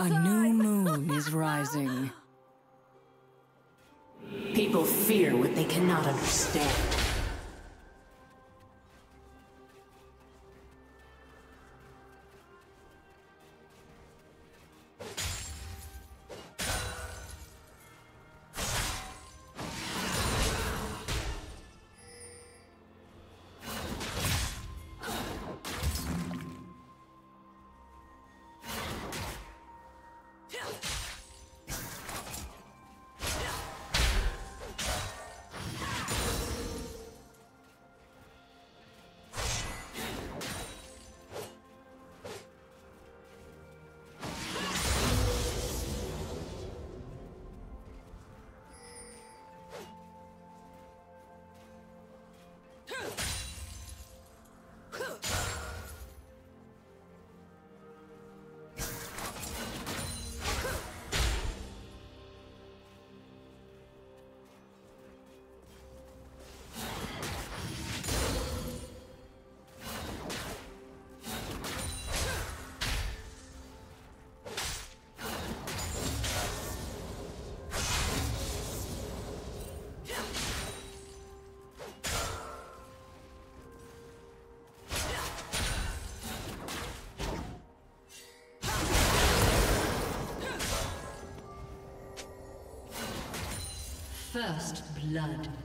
A new moon is rising. People fear what they cannot understand. First blood.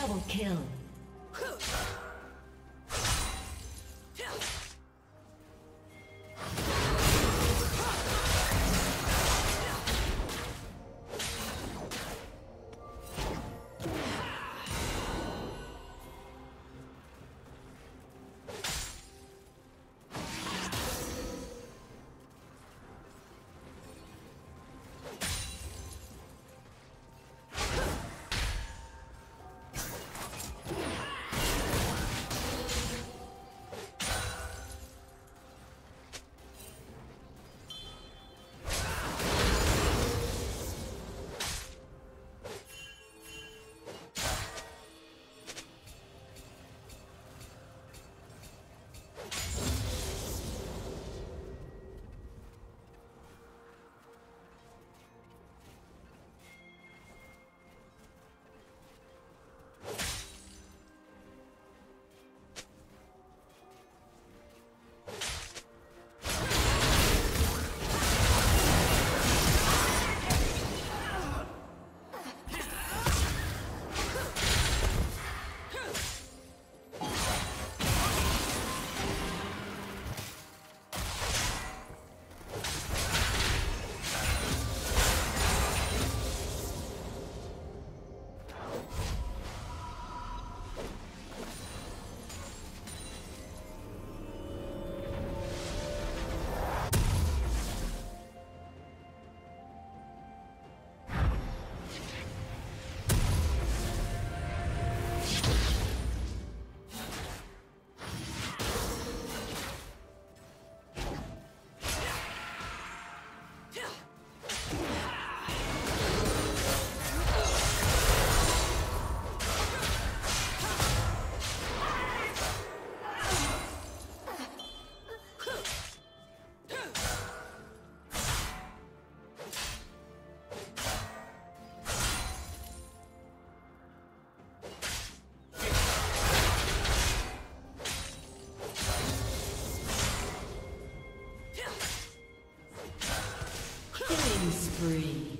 Double kill. Spree.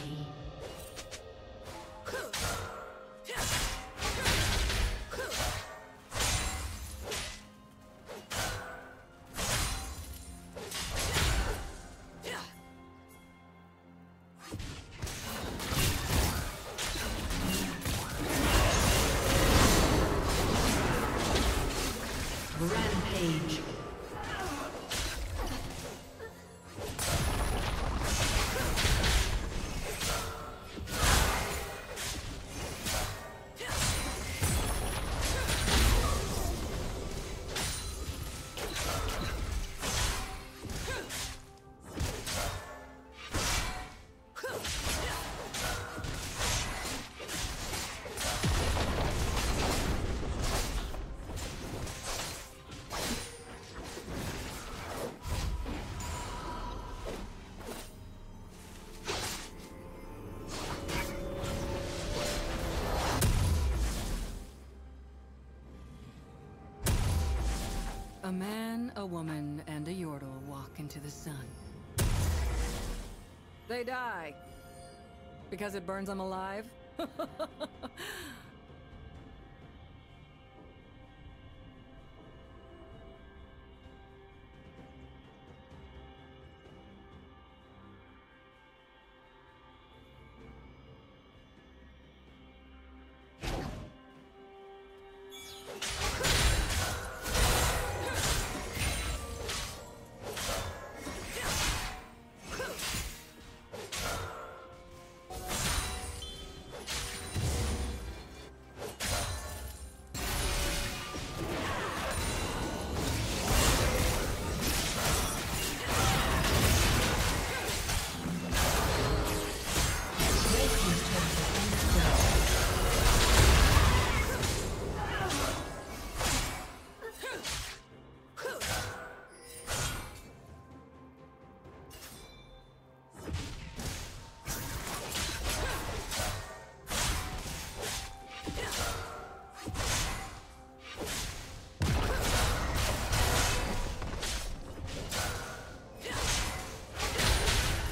A woman, and a Yordle walk into the sun. They die. Because it burns them alive?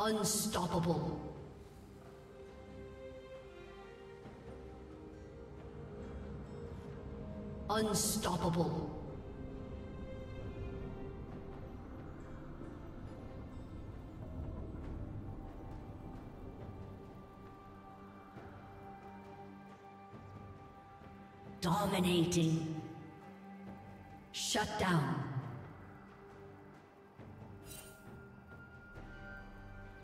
Unstoppable. Unstoppable. Dominating. Shut down.